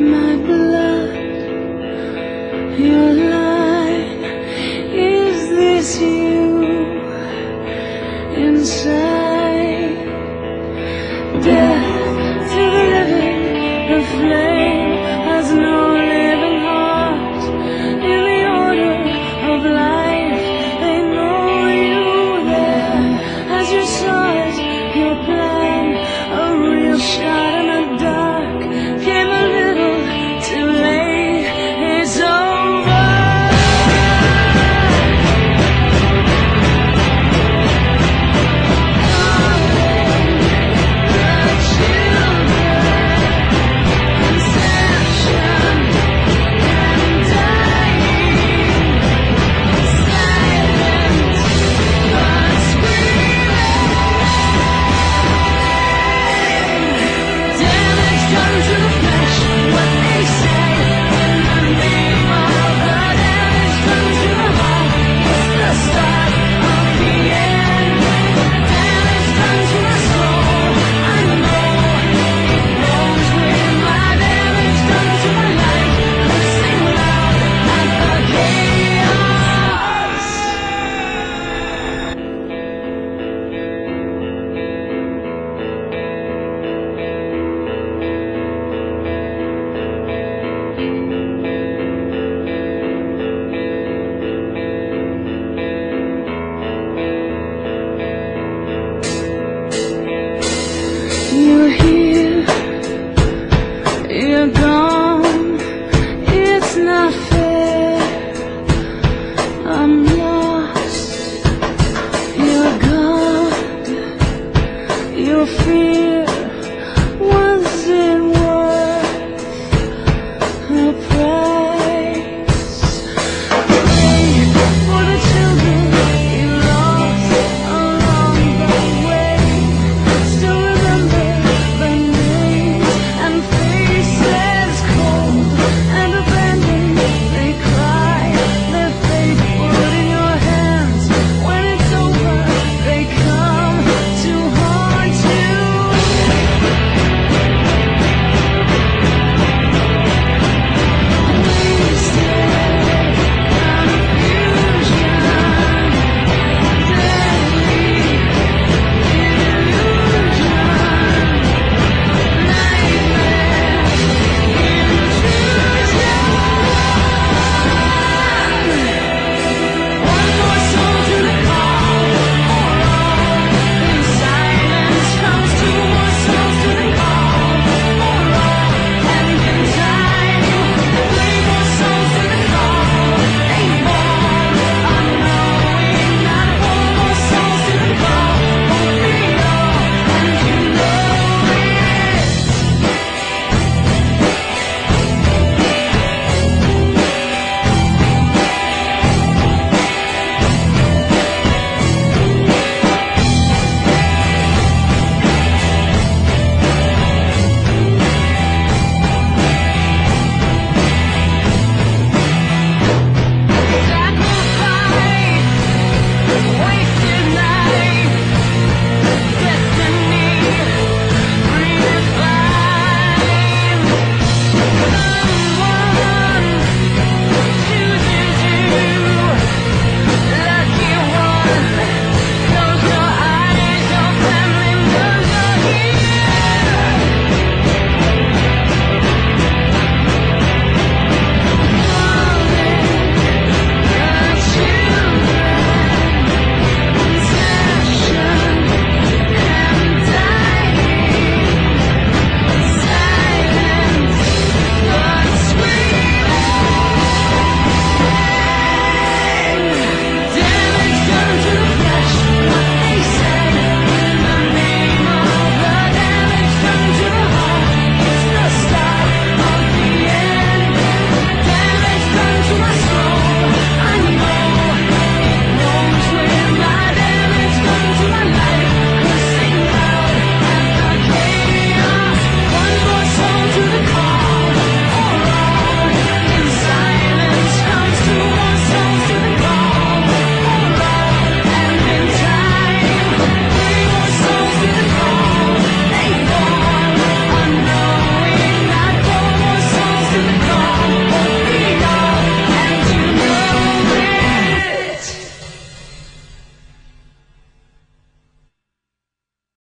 my blood, your line. Is this you inside? Death